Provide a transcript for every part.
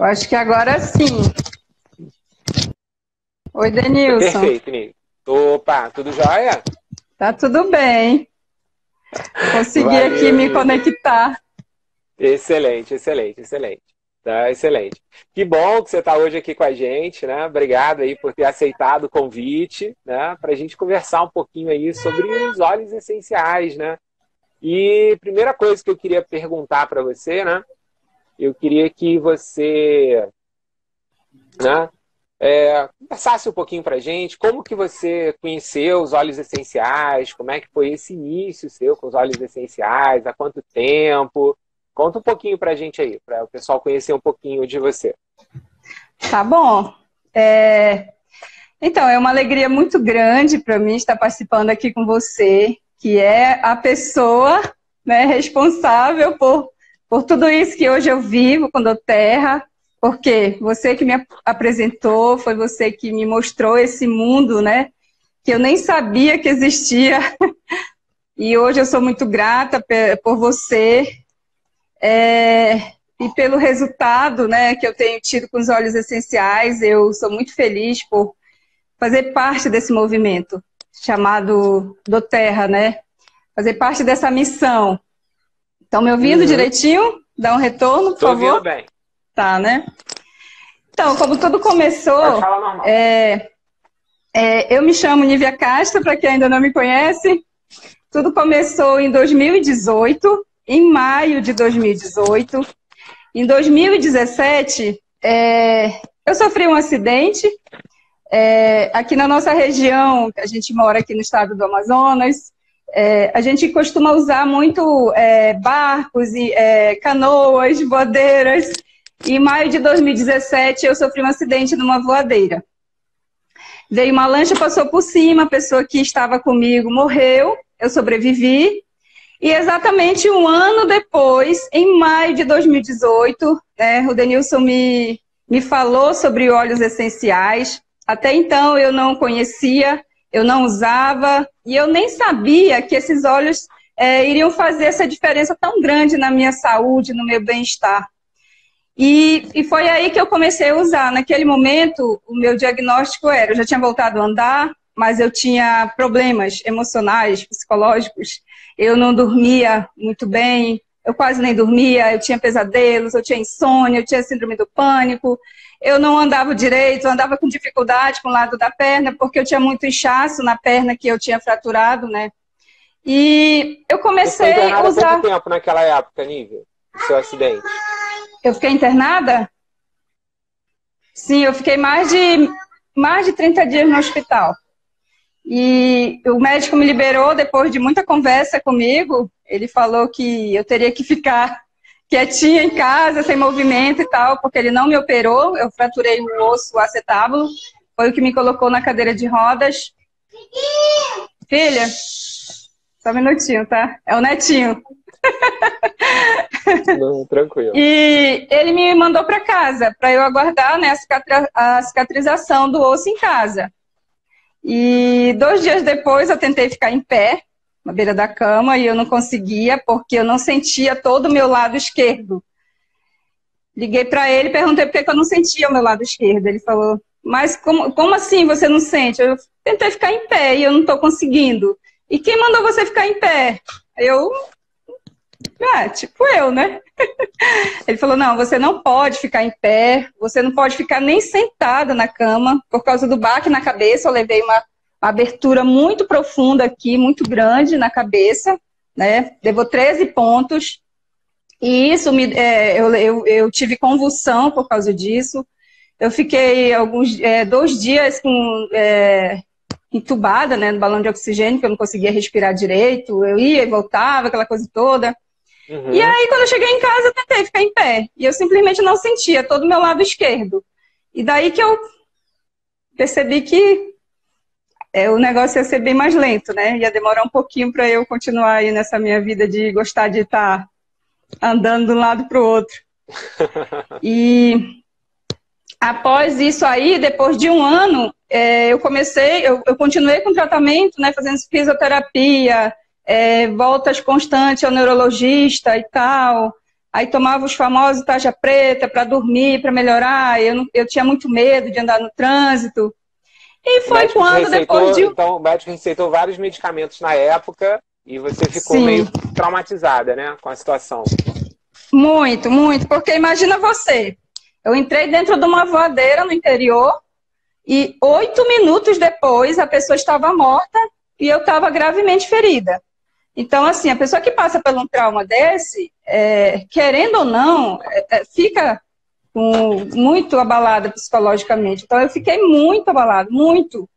Eu acho que agora sim. Oi, Denilson. Perfeito, Nico. Opa, tudo jóia? Tá tudo bem. Consegui Valeu. aqui me conectar. Excelente, excelente, excelente. Tá, excelente. Que bom que você está hoje aqui com a gente, né? Obrigado aí por ter aceitado o convite, né? Para a gente conversar um pouquinho aí sobre os óleos essenciais, né? E primeira coisa que eu queria perguntar para você, né? Eu queria que você, né? É, conversasse um pouquinho para gente como que você conheceu os óleos essenciais, como é que foi esse início seu com os óleos essenciais, há quanto tempo, Conta um pouquinho para gente aí, para o pessoal conhecer um pouquinho de você. Tá bom. É... Então, é uma alegria muito grande para mim estar participando aqui com você, que é a pessoa né, responsável por, por tudo isso que hoje eu vivo com Doterra, porque você que me apresentou, foi você que me mostrou esse mundo, né? Que eu nem sabia que existia. E hoje eu sou muito grata por você é, e pelo resultado né, que eu tenho tido com os óleos essenciais, eu sou muito feliz por fazer parte desse movimento chamado do Terra, né? Fazer parte dessa missão. Estão me ouvindo uhum. direitinho? Dá um retorno, por Tô favor? Ouvindo bem. Tá, né? Então, como tudo começou, é, é, eu me chamo Nívia Castro, para quem ainda não me conhece. Tudo começou em 2018, em maio de 2018. Em 2017, é, eu sofri um acidente é, aqui na nossa região, a gente mora aqui no estado do Amazonas, é, a gente costuma usar muito é, barcos e é, canoas, voadeiras. Em maio de 2017, eu sofri um acidente numa voadeira. Veio uma lancha, passou por cima, a pessoa que estava comigo morreu, eu sobrevivi, e exatamente um ano depois, em maio de 2018, né, o Denilson me, me falou sobre óleos essenciais. Até então eu não conhecia, eu não usava, e eu nem sabia que esses óleos é, iriam fazer essa diferença tão grande na minha saúde, no meu bem-estar. E, e, foi aí que eu comecei a usar. Naquele momento, o meu diagnóstico era: eu já tinha voltado a andar, mas eu tinha problemas emocionais, psicológicos eu não dormia muito bem, eu quase nem dormia, eu tinha pesadelos, eu tinha insônia, eu tinha síndrome do pânico, eu não andava direito, andava com dificuldade com o lado da perna, porque eu tinha muito inchaço na perna que eu tinha fraturado, né? E eu comecei a usar. quanto tempo naquela época, Nívia? O seu acidente? Eu fiquei internada? Sim, eu fiquei mais de mais de 30 dias no hospital. E o médico me liberou depois de muita conversa comigo. Ele falou que eu teria que ficar quietinha em casa, sem movimento e tal, porque ele não me operou. Eu fraturei o osso acetábulo. Foi o que me colocou na cadeira de rodas. Filha, só um minutinho, tá? É o netinho. Não, tranquilo. E ele me mandou para casa, para eu aguardar né, a cicatrização do osso em casa. E dois dias depois eu tentei ficar em pé, na beira da cama, e eu não conseguia, porque eu não sentia todo o meu lado esquerdo. Liguei para ele perguntei por que eu não sentia o meu lado esquerdo. Ele falou, mas como, como assim você não sente? Eu tentei ficar em pé e eu não estou conseguindo. E quem mandou você ficar em pé? Eu ah, tipo eu, né? Ele falou: não, você não pode ficar em pé, você não pode ficar nem sentada na cama, por causa do baque na cabeça. Eu levei uma abertura muito profunda aqui, muito grande na cabeça, né? Levou 13 pontos. E isso me, é, eu, eu, eu, tive convulsão por causa disso. Eu fiquei alguns é, dois dias com é, entubada, né, no balão de oxigênio, que eu não conseguia respirar direito. Eu ia e voltava, aquela coisa toda. Uhum. E aí, quando eu cheguei em casa, eu tentei ficar em pé. E eu simplesmente não sentia todo o meu lado esquerdo. E daí que eu percebi que é, o negócio ia ser bem mais lento, né? Ia demorar um pouquinho para eu continuar aí nessa minha vida de gostar de estar tá andando de um lado para o outro. e após isso aí, depois de um ano, é, eu comecei, eu, eu continuei com o tratamento, né? Fazendo fisioterapia, é, voltas constantes ao neurologista e tal, aí tomava os famosos taja preta para dormir, para melhorar. Eu, eu tinha muito medo de andar no trânsito. E foi quando, receitou, depois de. Então, o médico receitou vários medicamentos na época e você ficou Sim. meio traumatizada, né, com a situação. Muito, muito. Porque imagina você. Eu entrei dentro de uma voadeira no interior e oito minutos depois a pessoa estava morta e eu estava gravemente ferida. Então, assim, a pessoa que passa por um trauma desse, é, querendo ou não, é, é, fica com, muito abalada psicologicamente. Então, eu fiquei muito abalada, muito.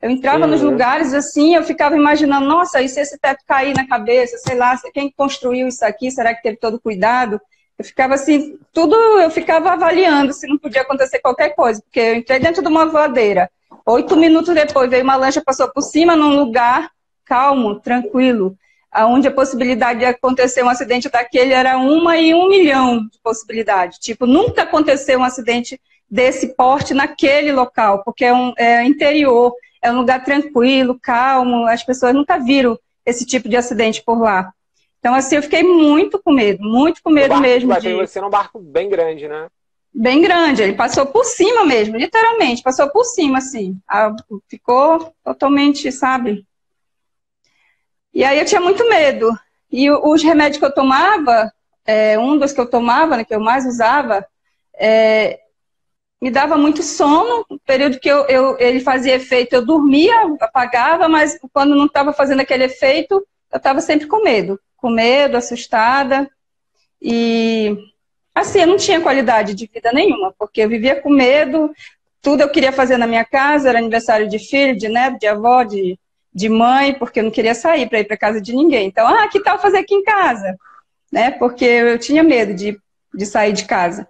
Eu entrava uhum. nos lugares assim, eu ficava imaginando, nossa, e se esse teto cair na cabeça, sei lá, quem construiu isso aqui, será que teve todo cuidado? Eu ficava assim, tudo eu ficava avaliando se não podia acontecer qualquer coisa, porque eu entrei dentro de uma voadeira. Oito minutos depois veio uma lancha, passou por cima num lugar calmo, tranquilo, aonde a possibilidade de acontecer um acidente daquele era uma em um milhão de possibilidade. Tipo, nunca aconteceu um acidente desse porte naquele local, porque é um é interior, é um lugar tranquilo, calmo, as pessoas nunca viram esse tipo de acidente por lá. Então, assim, eu fiquei muito com medo, muito com medo mesmo. De... Você num barco bem grande, né? Bem grande, ele passou por cima mesmo, literalmente, passou por cima, assim. Ficou totalmente, sabe? E aí eu tinha muito medo. E os remédios que eu tomava, é, um dos que eu tomava, né, que eu mais usava, é, me dava muito sono. No período que eu, eu, ele fazia efeito, eu dormia, apagava, mas quando não estava fazendo aquele efeito, eu estava sempre com medo com medo, assustada. E assim, eu não tinha qualidade de vida nenhuma, porque eu vivia com medo, tudo eu queria fazer na minha casa, era aniversário de filho, de neto, de avó, de, de mãe, porque eu não queria sair para ir para casa de ninguém. Então, ah, que tal fazer aqui em casa? Né? Porque eu tinha medo de, de sair de casa.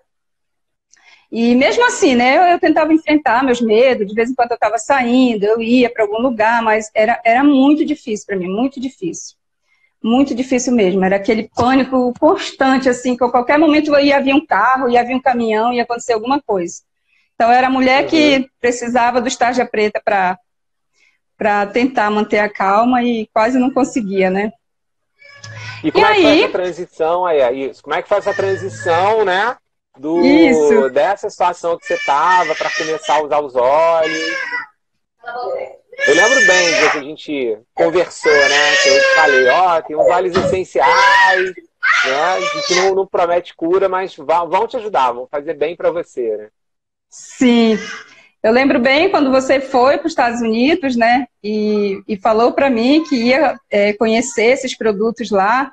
E mesmo assim, né, eu, eu tentava enfrentar meus medos, de vez em quando eu estava saindo, eu ia para algum lugar, mas era, era muito difícil para mim, muito difícil muito difícil mesmo. Era aquele pânico constante, assim, que a qualquer momento ia vir um carro, ia vir um caminhão, ia acontecer alguma coisa. Então, era a mulher uhum. que precisava do estágio preta para tentar manter a calma e quase não conseguia, né? E como e é que aí... faz a transição aí? É isso. Como é que faz a transição, né? Do, isso. dessa situação que você estava para começar a usar os olhos? Eu lembro bem de que a gente conversou, né? Que eu te falei, ó, oh, tem uns óleos essenciais, né? Que não, não promete cura, mas vão te ajudar, vão fazer bem para você, né? Sim. Eu lembro bem quando você foi para os Estados Unidos, né? E, e falou para mim que ia é, conhecer esses produtos lá.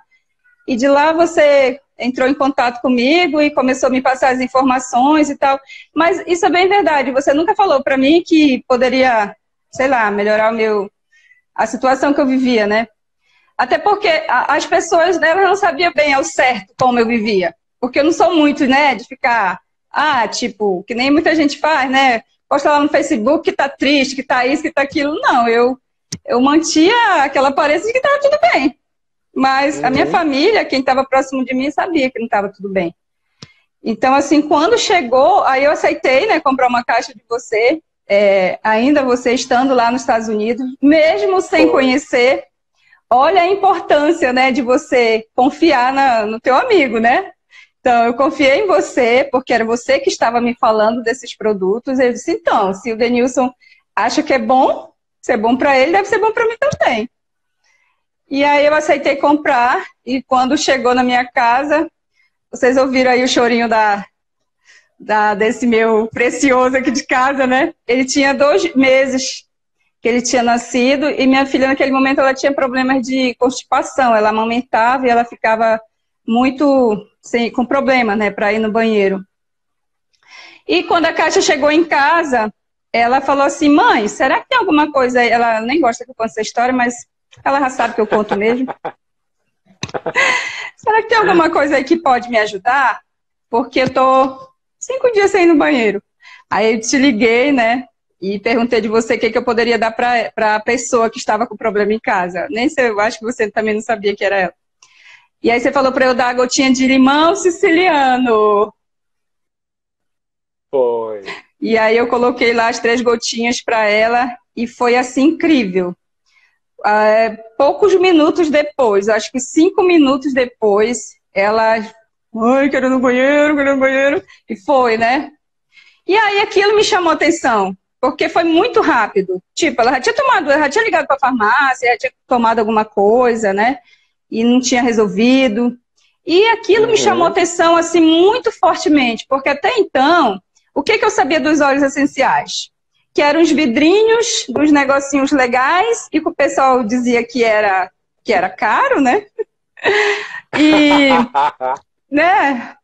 E de lá você entrou em contato comigo e começou a me passar as informações e tal. Mas isso é bem verdade. Você nunca falou para mim que poderia sei lá, melhorar o meu a situação que eu vivia, né? Até porque as pessoas né, não sabiam bem ao certo como eu vivia. Porque eu não sou muito, né, de ficar, ah, tipo, que nem muita gente faz, né? Posta lá no Facebook que tá triste, que tá isso, que tá aquilo. Não, eu, eu mantia aquela aparência de que tava tudo bem. Mas uhum. a minha uhum. família, quem estava próximo de mim, sabia que não estava tudo bem. Então, assim, quando chegou, aí eu aceitei, né, comprar uma caixa de você é, ainda você estando lá nos Estados Unidos, mesmo sem conhecer, olha a importância, né, de você confiar na, no teu amigo, né? Então, eu confiei em você, porque era você que estava me falando desses produtos. Eu disse, então, se o Denilson acha que é bom, se é bom para ele, deve ser bom para mim também. E aí eu aceitei comprar, e quando chegou na minha casa, vocês ouviram aí o chorinho da, da, desse meu precioso aqui de casa, né? Ele tinha dois meses que ele tinha nascido e minha filha naquele momento ela tinha problemas de constipação, ela amamentava e ela ficava muito sem, com problema, né, para ir no banheiro. E quando a Caixa chegou em casa, ela falou assim, mãe, será que tem alguma coisa? Ela nem gosta que eu conte essa história, mas ela já sabe que eu conto mesmo. será que tem alguma coisa aí que pode me ajudar? Porque eu tô cinco dias sem ir no banheiro. Aí eu te liguei, né? E perguntei de você o que, que eu poderia dar para a pessoa que estava com problema em casa. Nem sei, eu acho que você também não sabia que era ela. E aí você falou para eu dar a gotinha de limão siciliano. Foi. E aí eu coloquei lá as três gotinhas para ela e foi assim incrível. É, poucos minutos depois, acho que cinco minutos depois, ela Ai, quero ir no banheiro, quero ir no banheiro. E foi, né? E aí aquilo me chamou atenção, porque foi muito rápido. Tipo, ela já tinha tomado, ela já tinha ligado para a farmácia, já tinha tomado alguma coisa, né? E não tinha resolvido. E aquilo uhum. me chamou atenção assim muito fortemente, porque até então, o que, que eu sabia dos óleos essenciais? Que eram os vidrinhos dos negocinhos legais e que o pessoal dizia que era que era caro, né? E né?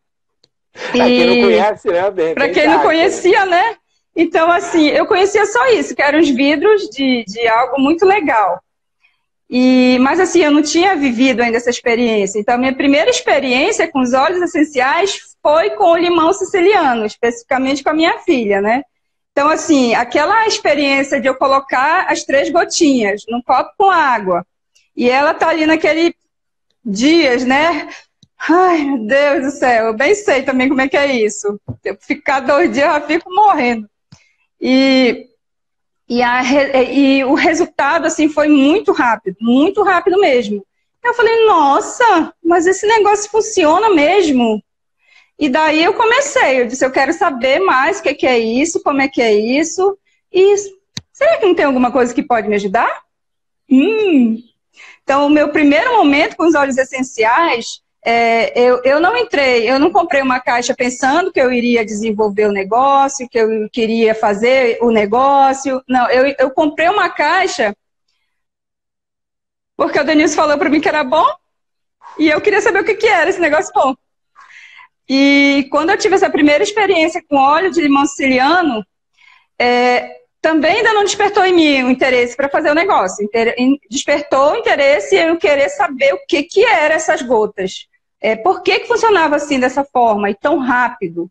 Pra quem não conhece, né? Para quem não conhecia, né? Então, assim, eu conhecia só isso, que eram os vidros de, de algo muito legal. E, mas assim, eu não tinha vivido ainda essa experiência. Então, minha primeira experiência com os óleos essenciais foi com o limão siciliano, especificamente com a minha filha, né? Então, assim, aquela experiência de eu colocar as três gotinhas num copo com água e ela tá ali naquele dias, né? Ai, meu Deus do céu, eu bem sei também como é que é isso. Eu ficar dois dias, eu fico morrendo. E e, a, e o resultado, assim, foi muito rápido, muito rápido mesmo. Eu falei, nossa, mas esse negócio funciona mesmo. E daí eu comecei, eu disse, eu quero saber mais o que, que é isso, como é que é isso. E será que não tem alguma coisa que pode me ajudar? Hum. Então, o meu primeiro momento com os óleos essenciais é, eu, eu não entrei, eu não comprei uma caixa pensando que eu iria desenvolver o negócio, que eu queria fazer o negócio. Não, eu, eu comprei uma caixa porque o Denilson falou para mim que era bom e eu queria saber o que, que era esse negócio bom. E quando eu tive essa primeira experiência com óleo de limão siciliano, é, também ainda não despertou em mim o interesse para fazer o negócio. Despertou o interesse em eu querer saber o que, que eram essas gotas. É, por que, que funcionava assim dessa forma e tão rápido?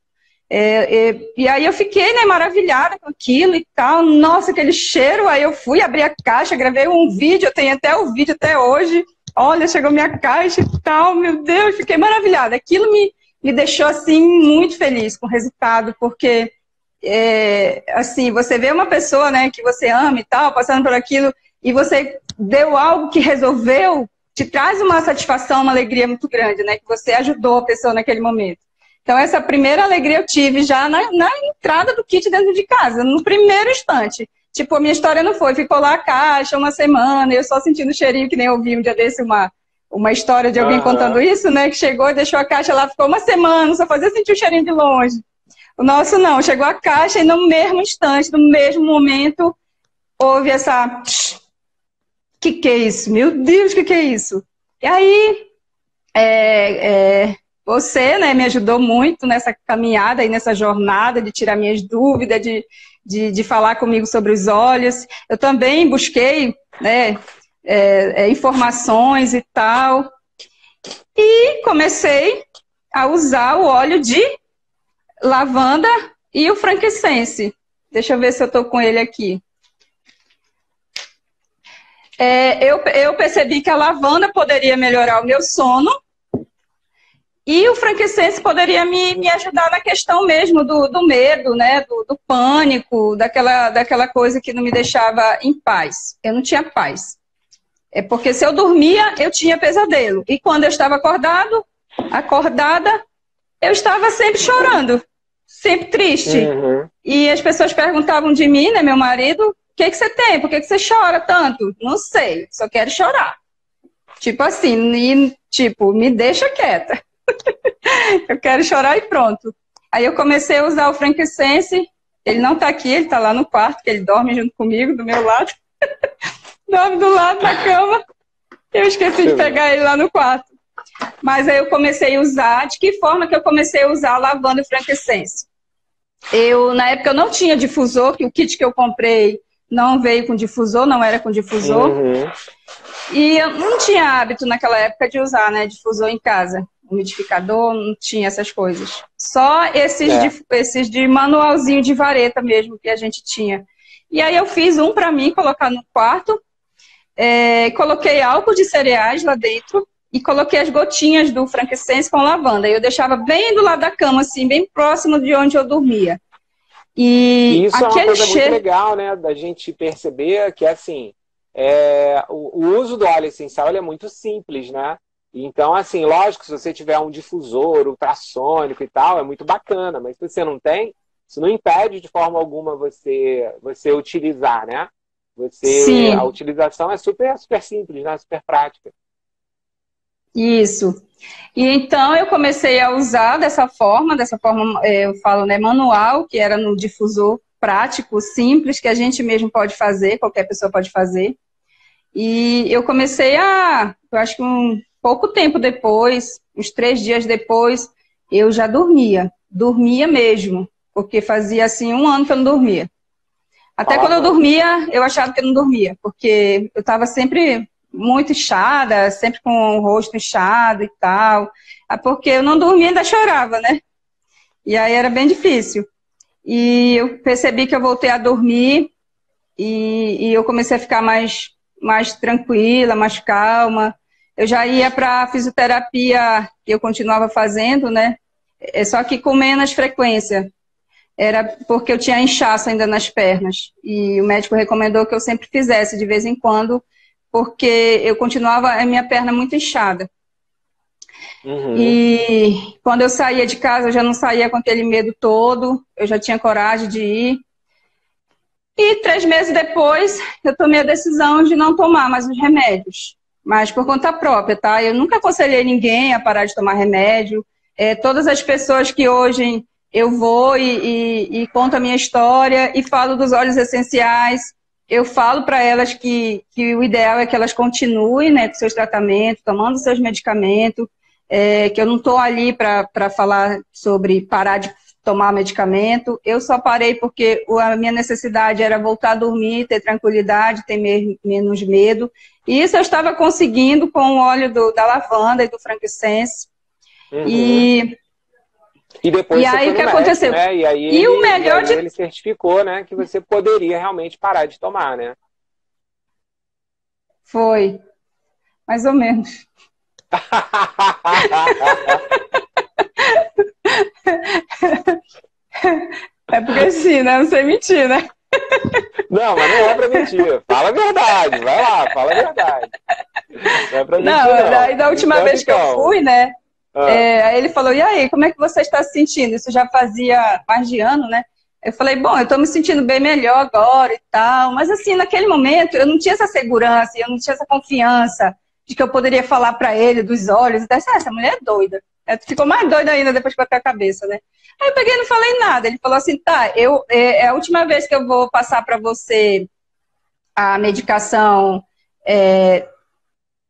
É, é, e aí eu fiquei né, maravilhada com aquilo e tal. Nossa, aquele cheiro. Aí eu fui abrir a caixa, gravei um vídeo, eu tenho até o vídeo até hoje. Olha, chegou minha caixa e tal. Meu Deus, fiquei maravilhada. Aquilo me, me deixou assim muito feliz com o resultado, porque é, assim, você vê uma pessoa né, que você ama e tal, passando por aquilo, e você deu algo que resolveu te traz uma satisfação, uma alegria muito grande, né? Que você ajudou a pessoa naquele momento. Então, essa primeira alegria eu tive já na, na entrada do kit dentro de casa, no primeiro instante. Tipo, a minha história não foi, ficou lá a caixa uma semana, eu só sentindo o cheirinho, que nem eu ouvi um dia desse uma, uma história de alguém uhum. contando isso, né? Que chegou e deixou a caixa lá, ficou uma semana, só fazia sentir o cheirinho de longe. O nosso não, chegou a caixa e no mesmo instante, no mesmo momento, houve essa que que é isso? Meu Deus, que que é isso? E aí, é, é, você né, me ajudou muito nessa caminhada e nessa jornada de tirar minhas dúvidas, de, de, de falar comigo sobre os olhos. Eu também busquei né, é, é informações e tal. E comecei a usar o óleo de lavanda e o frankincense. Deixa eu ver se eu estou com ele aqui é, eu, eu percebi que a lavanda poderia melhorar o meu sono e o frankincense poderia me, me ajudar na questão mesmo do, do medo, né? Do, do, pânico, daquela, daquela coisa que não me deixava em paz. Eu não tinha paz. É porque se eu dormia, eu tinha pesadelo. E quando eu estava acordado, acordada, eu estava sempre chorando, sempre triste. Uhum. E as pessoas perguntavam de mim, né, meu marido, que, que você tem? Por que, que você chora tanto? Não sei, só quero chorar. Tipo assim, e, tipo, me deixa quieta. eu quero chorar e pronto. Aí eu comecei a usar o frankincense. Ele não tá aqui, ele tá lá no quarto, que ele dorme junto comigo, do meu lado. dorme do lado da cama. Eu esqueci de pegar ele lá no quarto. Mas aí eu comecei a usar. De que forma que eu comecei a usar lavanda e frankincense? Eu, na época, eu não tinha difusor, que o kit que eu comprei não veio com difusor, não era com difusor. Uhum. E eu não tinha hábito naquela época de usar, né, difusor em casa. Umidificador, não tinha essas coisas. Só esses, é. de, esses de manualzinho de vareta mesmo que a gente tinha. E aí eu fiz um para mim colocar no quarto. É, coloquei álcool de cereais lá dentro e coloquei as gotinhas do frankincense com lavanda. Eu deixava bem do lado da cama, assim, bem próximo de onde eu dormia. E isso é uma coisa cheiro... muito legal, né? Da gente perceber que, assim, é, o, o, uso do óleo essencial é muito simples, né? Então, assim, lógico, se você tiver um difusor ultrassônico e tal, é muito bacana, mas se você não tem, isso não impede de forma alguma você, você utilizar, né? Você, Sim. A utilização é super, super simples, né? super prática. Isso. E então eu comecei a usar dessa forma, dessa forma, é, eu falo, né, manual, que era no difusor prático, simples, que a gente mesmo pode fazer, qualquer pessoa pode fazer. E eu comecei a, eu acho que um pouco tempo depois, uns três dias depois, eu já dormia. Dormia mesmo, porque fazia assim um ano que eu não dormia. Até quando eu dormia, eu achava que eu não dormia, porque eu estava sempre muito inchada, sempre com o rosto inchado e tal. É porque eu não dormia e ainda chorava, né? E aí era bem difícil. E eu percebi que eu voltei a dormir e, e eu comecei a ficar mais, mais tranquila, mais calma. Eu já ia para fisioterapia que eu continuava fazendo, né? É só que com menos frequência. Era porque eu tinha inchaço ainda nas pernas. E o médico recomendou que eu sempre fizesse de vez em quando, porque eu continuava a minha perna muito inchada. Uhum. E quando eu saía de casa, eu já não saía com aquele medo todo, eu já tinha coragem de ir. E três meses depois, eu tomei a decisão de não tomar mais os remédios mas por conta própria, tá? Eu nunca aconselhei ninguém a parar de tomar remédio. É, todas as pessoas que hoje eu vou e, e, e conto a minha história e falo dos óleos essenciais, eu falo para elas que, que o ideal é que elas continuem né, com seus tratamentos, tomando seus medicamentos, é, que eu não estou ali para falar sobre parar de tomar medicamento. Eu só parei porque a minha necessidade era voltar a dormir, ter tranquilidade, ter me menos medo. E isso eu estava conseguindo com o óleo do, da lavanda e do frankincense. Uhum. E e depois e aí o que médico, aconteceu? Né? E aí, e ele, o melhor de... ele certificou, né, que você poderia realmente parar de tomar, né? Foi. Mais ou menos. é porque assim, né? Não sei mentir, né? Não, mas não é pra mentir. Fala a verdade, vai lá, fala a verdade. Não é pra mentir, não. não. Daí da última então, vez que então. eu fui, né? Ah. É, aí ele falou, e aí, como é que você está se sentindo? Isso já fazia mais de ano, né? Eu falei, bom, eu estou me sentindo bem melhor agora e tal, mas assim, naquele momento eu não tinha essa segurança, eu não tinha essa confiança de que eu poderia falar para ele dos olhos, disse, ah, essa mulher é doida. Ficou mais doida ainda depois que bateu a cabeça, né? Aí eu peguei e não falei nada. Ele falou assim, tá, eu, é, é a última vez que eu vou passar para você a medicação é,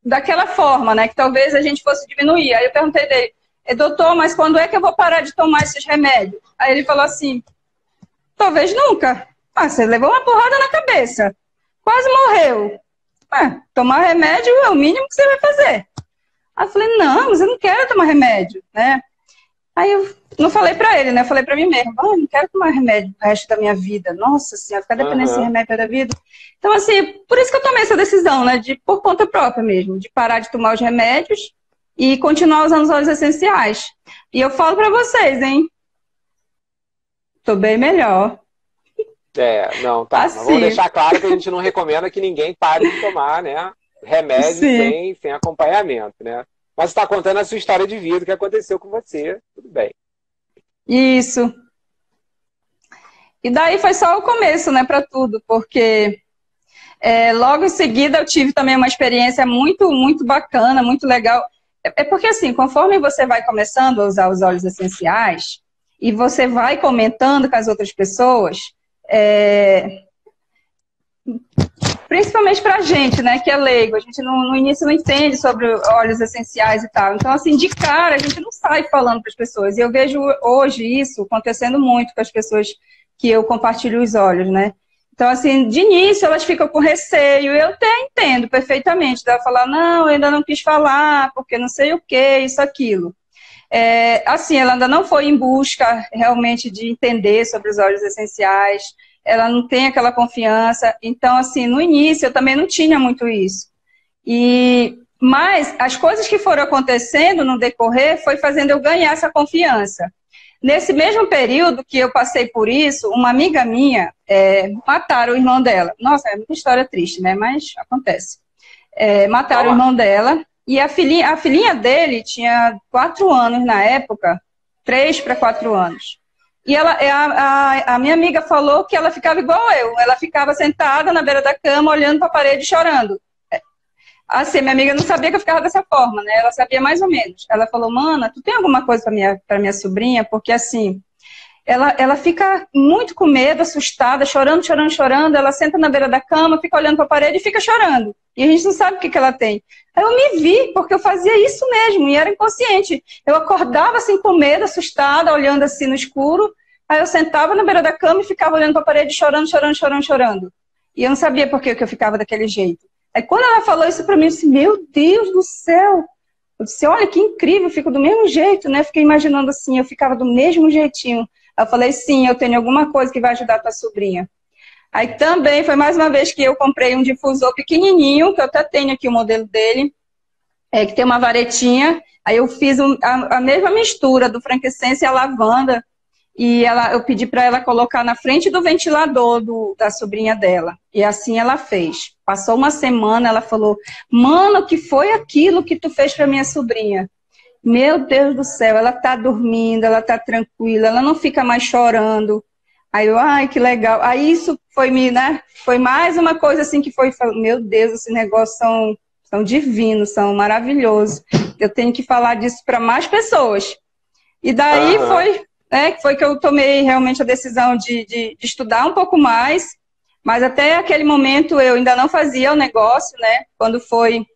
daquela forma, né? Que talvez a gente fosse diminuir. Aí eu perguntei dele, é, doutor, mas quando é que eu vou parar de tomar esses remédios? Aí ele falou assim, talvez nunca. Ah, você levou uma porrada na cabeça. Quase morreu. Ah, tomar remédio é o mínimo que você vai fazer. Aí eu falei, não, mas eu não quero tomar remédio, né? Aí eu não falei pra ele, né? Eu falei pra mim mesmo, ah, não quero tomar remédio o resto da minha vida. Nossa senhora, ficar dependendo uhum. desse remédio da vida. Então, assim, por isso que eu tomei essa decisão, né? De por conta própria mesmo, de parar de tomar os remédios e continuar usando os óleos essenciais. E eu falo pra vocês, hein? Tô bem melhor. É, não, tá. Assim. Mas vamos deixar claro que a gente não recomenda que ninguém pare de tomar, né? Remédio sem, sem acompanhamento, né? Mas está contando a sua história de vida, o que aconteceu com você, tudo bem. Isso. E daí foi só o começo, né, para tudo, porque é, logo em seguida eu tive também uma experiência muito, muito bacana, muito legal. É, é porque assim, conforme você vai começando a usar os óleos essenciais e você vai comentando com as outras pessoas, é, principalmente para a gente, né, que é leigo, a gente no, início não entende sobre óleos essenciais e tal. Então, assim, de cara, a gente não sai falando para as pessoas. E eu vejo hoje isso acontecendo muito com as pessoas que eu compartilho os óleos, né? Então, assim, de início elas ficam com receio, eu até entendo perfeitamente, dela falar, não, eu ainda não quis falar, porque não sei o que, isso, aquilo. É, assim, ela ainda não foi em busca realmente de entender sobre os óleos essenciais, ela não tem aquela confiança. Então, assim, no início eu também não tinha muito isso. E mas as coisas que foram acontecendo no decorrer foi fazendo eu ganhar essa confiança. Nesse mesmo período que eu passei por isso, uma amiga minha é, mataram o irmão dela. Nossa, é muita história triste, né? Mas acontece. É, mataram Olá. o irmão dela E a filhinha, a filhinha dele tinha quatro anos na época, três para quatro anos. E ela, a, a, a, minha amiga falou que ela ficava igual eu. Ela ficava sentada na beira da cama, olhando para a parede, chorando. Assim, minha amiga não sabia que eu ficava dessa forma, né? Ela sabia mais ou menos. Ela falou, mana, tu tem alguma coisa para minha, minha sobrinha? Porque assim, ela, ela fica muito com medo, assustada, chorando, chorando, chorando. Ela senta na beira da cama, fica olhando para a parede e fica chorando. E a gente não sabe o que, que ela tem. Aí eu me vi, porque eu fazia isso mesmo, e era inconsciente. Eu acordava assim com medo, assustada, olhando assim no escuro. Aí eu sentava na beira da cama e ficava olhando para a parede, chorando, chorando, chorando, chorando. E eu não sabia por que, que eu ficava daquele jeito. Aí quando ela falou isso para mim, eu disse, meu Deus do céu. Eu disse, olha que incrível, eu fico do mesmo jeito, né? Fiquei imaginando assim, eu ficava do mesmo jeitinho. Eu falei, sim, eu tenho alguma coisa que vai ajudar tua sobrinha. Aí também foi mais uma vez que eu comprei um difusor pequenininho, que eu até tenho aqui o modelo dele, é, que tem uma varetinha. Aí eu fiz um, a, a, mesma mistura do frankincense e a lavanda, e ela, eu pedi para ela colocar na frente do ventilador do, da sobrinha dela. E assim ela fez. Passou uma semana, ela falou: Mano, que foi aquilo que tu fez para minha sobrinha? Meu Deus do céu, ela tá dormindo, ela tá tranquila, ela não fica mais chorando. Aí eu, ai, que legal. Aí isso foi me, né? Foi mais uma coisa assim que foi, meu Deus, esses negócios são, são divinos, são maravilhosos. Eu tenho que falar disso para mais pessoas. E daí uhum. foi, né, foi que eu tomei realmente a decisão de, de, de estudar um pouco mais mas até aquele momento eu ainda não fazia o negócio, né? Quando foi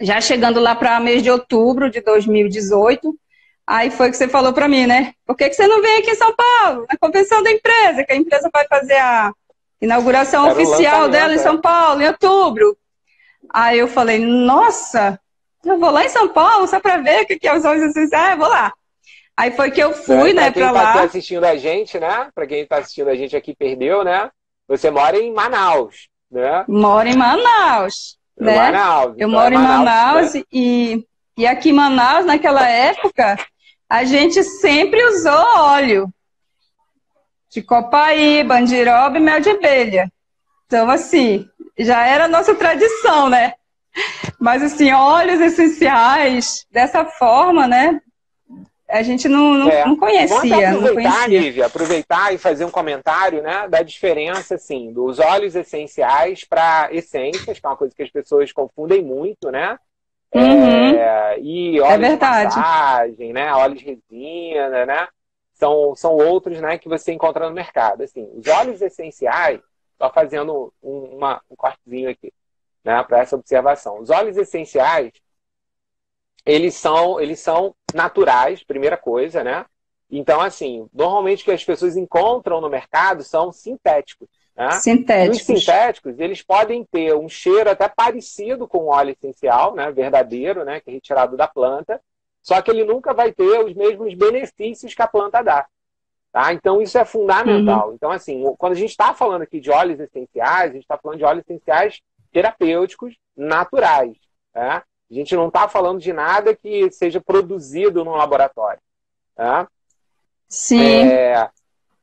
já chegando lá para mês de outubro de 2018, aí foi que você falou para mim, né? Por que, que você não vem aqui em São Paulo, na convenção da empresa, que a empresa vai fazer a inauguração Era oficial dela em São é. Paulo, em outubro. Aí eu falei, nossa, eu vou lá em São Paulo só para ver o que, que é os olhos Ah, eu vou lá. Aí foi que eu fui, né, para lá. Para quem tá assistindo a gente, né? Para quem está assistindo a gente aqui perdeu, né? Você mora em Manaus, né? Moro em Manaus. Né? Manaus. Eu então moro em Manaus né? e, e aqui em Manaus, naquela época, a gente sempre usou óleo de copaí, bandiroba e mel de abelha. Então, assim, já era nossa tradição, né? Mas, assim, óleos essenciais, dessa forma, né? A gente não, não, é. não conhecia. Aproveitar, não. Nívia, aproveitar e fazer um comentário né, da diferença assim, dos óleos essenciais para essências, que é uma coisa que as pessoas confundem muito, né? Uhum. É, e é óleos é de massagem, né? Óleos de resina, né? São, são outros né, que você encontra no mercado. Assim, os óleos essenciais, só fazendo um, uma, um cortezinho aqui, né, para essa observação. Os óleos essenciais, eles são, eles são naturais, primeira coisa, né? Então, assim, normalmente o que as pessoas encontram no mercado são sintéticos. Né? Sintéticos. Os sintéticos, eles podem ter um cheiro até parecido com o óleo essencial, né? verdadeiro, né? que é retirado da planta, só que ele nunca vai ter os mesmos benefícios que a planta dá. Tá? Então, isso é fundamental. Uhum. Então, assim, quando a gente está falando aqui de óleos essenciais, a gente está falando de óleos essenciais terapêuticos naturais. Tá? A gente não está falando de nada que seja produzido no laboratório. Tá? Sim. É,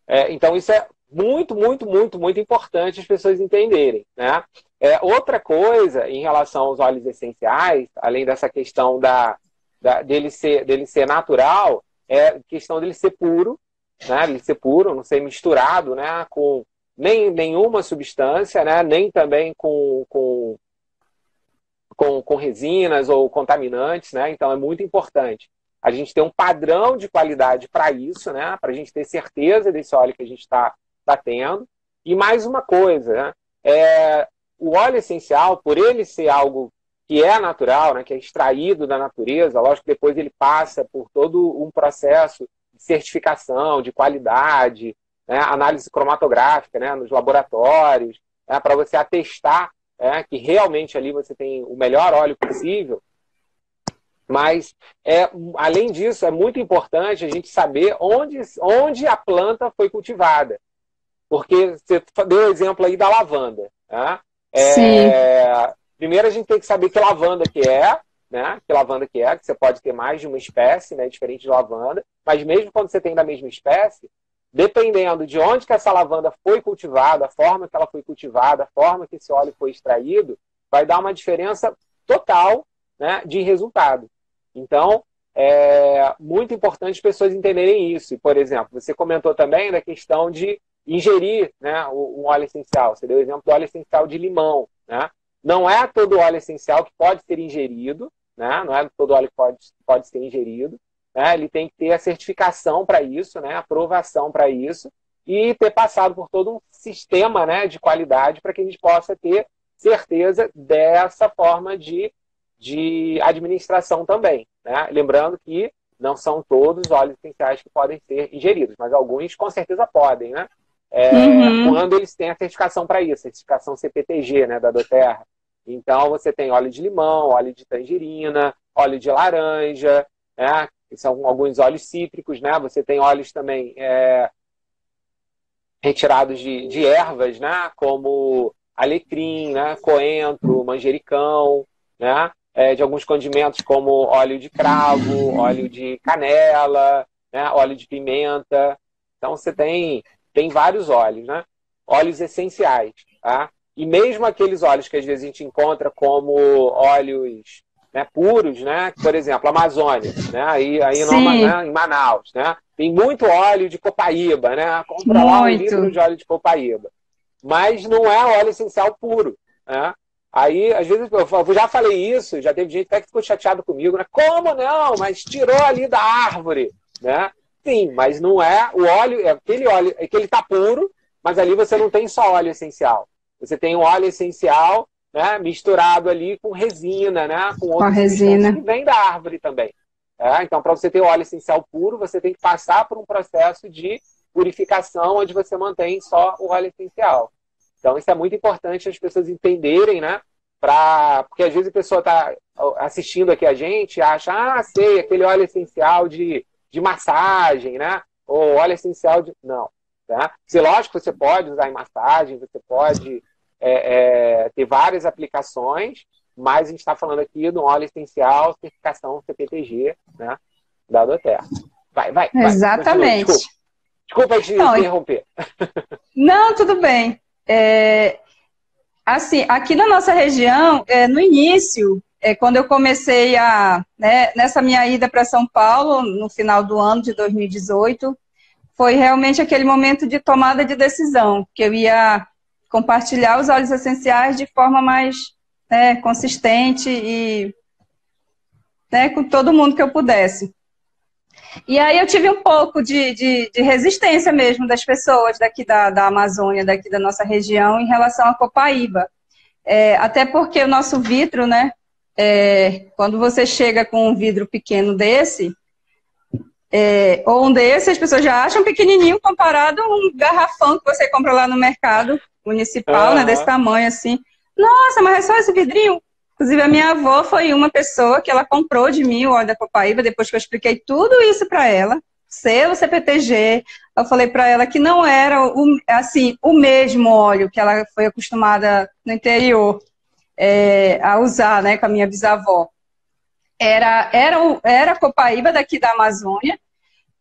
é, então, isso é muito, muito, muito, muito importante as pessoas entenderem. Né? É, outra coisa em relação aos óleos essenciais, além dessa questão da, da, dele, ser, dele ser natural, é a questão dele ser puro, né? ele ser puro, não ser misturado né? com nem, nenhuma substância, né? nem também com, com com, com resinas ou contaminantes, né? Então é muito importante a gente ter um padrão de qualidade para isso, né? Para a gente ter certeza desse óleo que a gente está tá tendo. E mais uma coisa, né? É, o óleo essencial, por ele ser algo que é natural, né, que é extraído da natureza, lógico que depois ele passa por todo um processo de certificação, de qualidade, né, análise cromatográfica né, nos laboratórios, né, para você atestar é, que realmente ali você tem o melhor óleo possível. Mas, é, além disso, é muito importante a gente saber onde, onde a planta foi cultivada. Porque você deu o exemplo aí da lavanda. Né? É, primeiro a gente tem que saber que lavanda que é, né? Que lavanda que é, que você pode ter mais de uma espécie, né? Diferente de lavanda. Mas mesmo quando você tem da mesma espécie, dependendo de onde que essa lavanda foi cultivada, a forma que ela foi cultivada, a forma que esse óleo foi extraído, vai dar uma diferença total né, de resultado. Então, é muito importante as pessoas entenderem isso. E, por exemplo, você comentou também da questão de ingerir né, um óleo essencial. Você deu o exemplo do óleo essencial de limão. Né? Não é todo óleo essencial que pode ser ingerido, né? não é todo óleo que pode, pode ser ingerido. Né? Ele tem que ter a certificação para isso, né? aprovação para isso, e ter passado por todo um sistema né, de qualidade para que a gente possa ter certeza dessa forma de, de administração também. Né? Lembrando que não são todos óleos essenciais que podem ser ingeridos, mas alguns com certeza podem, né? É, uhum. Quando eles têm a certificação para isso, certificação CPTG, né, da Doterra. Então, você tem óleo de limão, óleo de tangerina, óleo de laranja, né, que são alguns óleos cítricos, né? Você tem óleos também é, retirados de, de ervas, né? Como alecrim, né? coentro, manjericão, né? É, de alguns condimentos como óleo de cravo, óleo de canela, né? óleo de pimenta. Então você tem, tem vários óleos, né? Óleos essenciais, tá? E mesmo aqueles óleos que às vezes a gente encontra como óleos né, puros, né? Por exemplo, Amazônia, né? Aí, aí no, né, em Manaus, né? Tem muito óleo de copaíba, né? Compra lá um litro de óleo de copaíba. Mas não é óleo essencial puro, né? Aí, às vezes, eu já falei isso, já teve gente até que ficou chateado comigo, né? Como não? Mas tirou ali da árvore, né? Sim, mas não é o óleo, é aquele óleo, é que ele tá puro, mas ali você não tem só óleo essencial. Você tem um óleo essencial né, misturado ali com resina, né, com outras resina que vem da árvore também. É, então, para você ter óleo essencial puro, você tem que passar por um processo de purificação onde você mantém só o óleo essencial. Então, isso é muito importante as pessoas entenderem, né? Pra... Porque às vezes a pessoa está assistindo aqui a gente e acha, ah, sei, aquele óleo essencial de, de massagem, né? Ou óleo essencial de. Não. Tá? Se lógico, você pode usar em massagem, você pode é, é, ter várias aplicações, mas a gente está falando aqui do óleo essencial, certificação CPTG, né, da Doterra. Vai, vai. Exatamente. Vai, desculpa. desculpa te não, interromper. Não, tudo bem. É, assim, aqui na nossa região, é, no início, é, quando eu comecei a, né, nessa minha ida para São Paulo, no final do ano de 2018, foi realmente aquele momento de tomada de decisão, que eu ia compartilhar os óleos essenciais de forma mais né, consistente e né, com todo mundo que eu pudesse. E aí eu tive um pouco de, de, de resistência mesmo das pessoas daqui da, da, Amazônia, daqui da nossa região, em relação à copaíba. É, até porque o nosso vidro, né, é, quando você chega com um vidro pequeno desse, é, ou um desse, as pessoas já acham pequenininho comparado a um garrafão que você compra lá no mercado municipal, uhum. né, desse tamanho assim. Nossa, mas é só esse vidrinho? Inclusive, a minha avó foi uma pessoa que ela comprou de mim o óleo da Copaíba, depois que eu expliquei tudo isso para ela, selo CPTG, eu falei para ela que não era o, assim, o mesmo óleo que ela foi acostumada no interior é, a usar, né, com a minha bisavó. Era, era, era a Copaíba daqui da Amazônia,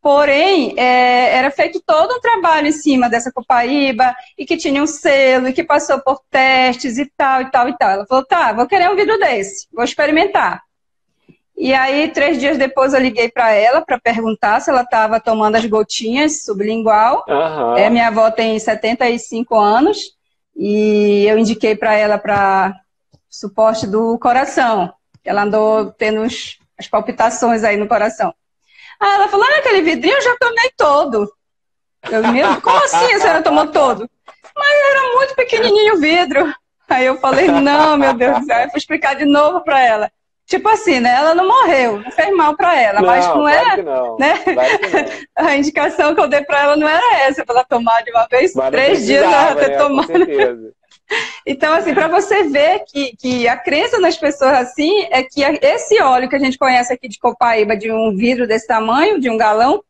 Porém, é, era feito todo um trabalho em cima dessa copaíba e que tinha um selo e que passou por testes e tal e tal e tal. Ela falou: tá, vou querer um vidro desse, vou experimentar. E aí, três dias depois, eu liguei para ela para perguntar se ela estava tomando as gotinhas sublingual. Uhum. É, minha avó tem 75 anos e eu indiquei para ela para suporte do coração. Ela andou tendo as palpitações aí no coração. Aí ela falou, aquele vidrinho eu já tomei todo. Eu, meu, como assim a senhora tomou todo? Mas era muito pequenininho o vidro. Aí eu falei, não, meu Deus do céu. Eu fui explicar de novo para ela. Tipo assim, né? Ela não morreu, não fez mal para ela, não, mas não é, não. né? Claro a indicação que eu dei para ela não era essa, para ela tomar de uma vez, mas três dias ela ter né? tomado. Então, assim, para você ver que, que a crença nas pessoas assim é que esse óleo que a gente conhece aqui de copaíba, de um vidro desse tamanho, de um galão,